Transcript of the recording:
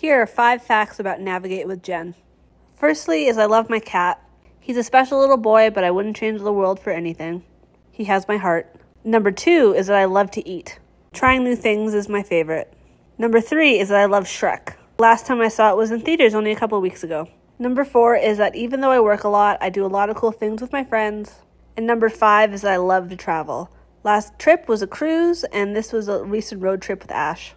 Here are five facts about Navigate with Jen. Firstly, is I love my cat. He's a special little boy, but I wouldn't change the world for anything. He has my heart. Number two is that I love to eat. Trying new things is my favorite. Number three is that I love Shrek. Last time I saw it was in theaters only a couple weeks ago. Number four is that even though I work a lot, I do a lot of cool things with my friends. And number five is that I love to travel. Last trip was a cruise, and this was a recent road trip with Ash.